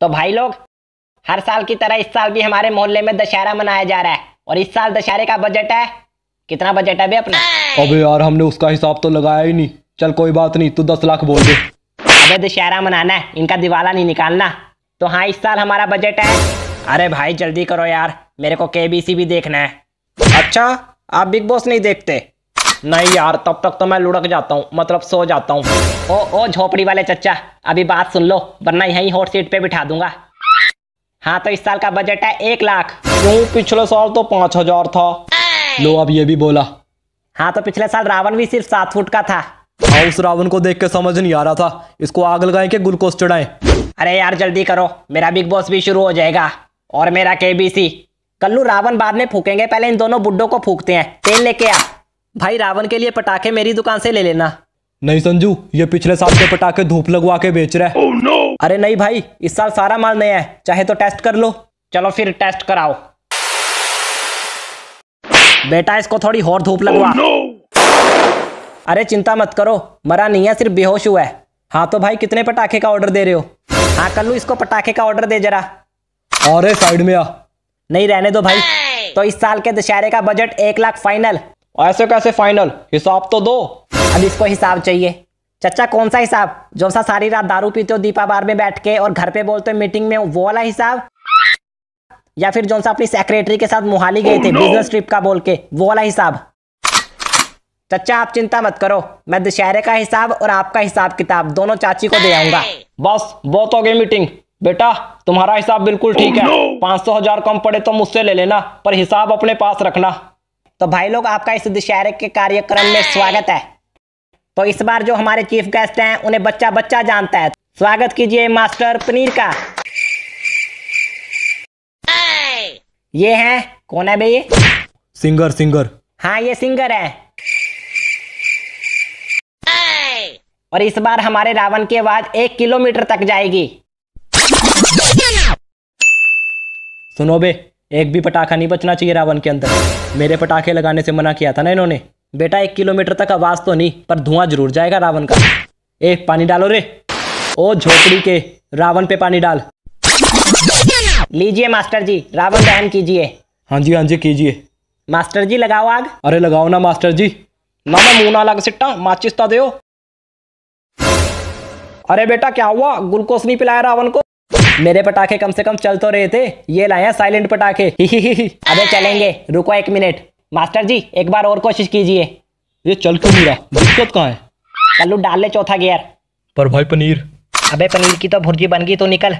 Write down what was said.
तो भाई लोग हर साल की तरह इस साल भी हमारे मोहल्ले में दशहरा मनाया जा रहा है। और इस साल दशहरे का बजट है कितना बजट है बे अपना? अबे यार हमने उसका हिसाब तो लगाया ही नहीं। चल कोई बात नहीं तू दस लाख बोल दे। अबे दशहरा मनाना है इनका दिवाला नहीं निकालना। तो हाँ इस साल हमारा बजट है। अरे भाई जल्दी करो यार मेरे को केबीसी भी देखना है। अच्छा आप बिग बॉस नहीं देखते? नहीं यार तब तक तो मैं लुढ़क जाता हूँ मतलब सो जाता हूँ। ओ ओ झोपड़ी वाले चच्चा अभी बात सुन लो वरना यहीं हॉट सीट पे बिठा दूँगा। हाँ तो इस साल का बजट है एक लाख। क्यों? पिछले साल तो पाँच हज़ार था। लो अब ये भी बोला। हाँ तो पिछले साल रावण भी सिर्फ़ सात फुट का था। हाँ उस रावण को देख के समझ नहीं आ रहा था। इसको आग लगाए के ग्लूकोज चढ़ाए? अरे यार जल्दी करो मेरा बिग बॉस भी शुरू हो जाएगा और मेरा केबीसी कल्लू रावण बाद में फूकेंगे पहले इन दोनों बुड्ढों को फूकते हैं तेल लेके आ। भाई रावण के लिए पटाखे मेरी दुकान से ले लेना। नहीं संजू ये पिछले साल के पटाखे धूप लगवा के बेच रहा है। Oh, no! अरे नहीं भाई इस साल सारा माल नया है चाहे तो टेस्ट कर लो। चलो फिर टेस्ट कराओ। बेटा इसको थोड़ी और धूप लगवा। oh, no! अरे चिंता मत करो मरा नहीं है सिर्फ़ बेहोश हुआ है। हाँ तो भाई कितने पटाखे का ऑर्डर दे रहे हो? हाँ कल्लू इसको पटाखे का ऑर्डर दे जरा। अरे साइड में आ। नहीं रहने दो भाई। तो इस साल के दशहरे का बजट एक लाख फाइनल ऐसे कैसे फाइनल हिसाब तो दो। अब इसको हिसाब चाहिए। चचा कौन सा हिसाब? जो सा सारी रात दारू पीते हो दीपा बार में बैठ के और घर पे बोलते हो मीटिंग में वो वाला हिसाब? या फिर जो सा अपनी सेक्रेटरी के साथ मोहाली गए थे बिज़नेस ट्रिप का बोल के वो वाला हिसाब? चचा आप चिंता मत करो। मैं दशहरे का हिसाब और आपका हिसाब किताब दोनों चाची को दे आऊँगा। बस बहुत हो गई मीटिंग बेटा तुम्हारा हिसाब बिल्कुल ठीक है। पाँच सौ हज़ार कम पड़े तो मुझसे ले लेना पर हिसाब अपने पास रखना। तो भाई लोग आपका इस दशहरे के कार्यक्रम में स्वागत है। तो इस बार जो हमारे चीफ गेस्ट हैं उन्हें बच्चा बच्चा जानता है। स्वागत कीजिए मास्टर पनीर का। ये है कौन है भैया? ये सिंगर सिंगर। हाँ ये सिंगर है। और इस बार हमारे रावण की आवाज़ एक किलोमीटर तक जाएगी। सुनो बे एक भी पटाखा नहीं बचना चाहिए रावण के अंदर। मेरे पटाखे लगाने से मना किया था ना इन्होंने। बेटा एक किलोमीटर तक आवाज़ तो नहीं पर धुआँ ज़रूर जाएगा रावण का। ए पानी डालो रे। ओ झोपड़ी के रावण पे पानी डाल। लीजिए मास्टर जी रावण दहन कीजिए। हाँ जी हाँ जी कीजिए। मास्टर जी लगाओ आग। अरे लगाओ ना मास्टर जी। ना मैं मुँह ना लग सिट्टा माचिस्ता दो अरे बेटा क्या हुआ? ग्लूकोस नहीं पिलाया रावण को? मेरे पटाखे कम से कम चल तो रहे थे। ये लाया साइलेंट पटाखे। अबे चलेंगे रुको एक मिनट मास्टर जी एक बार और कोशिश कीजिए। ये चल क्यों नहीं रहा? दिक्कत कहाँ है? कल्लू डाल ले चौथा गियर। पर भाई पनीर। अबे पनीर की तो भुर्जी बन गई तो निकल।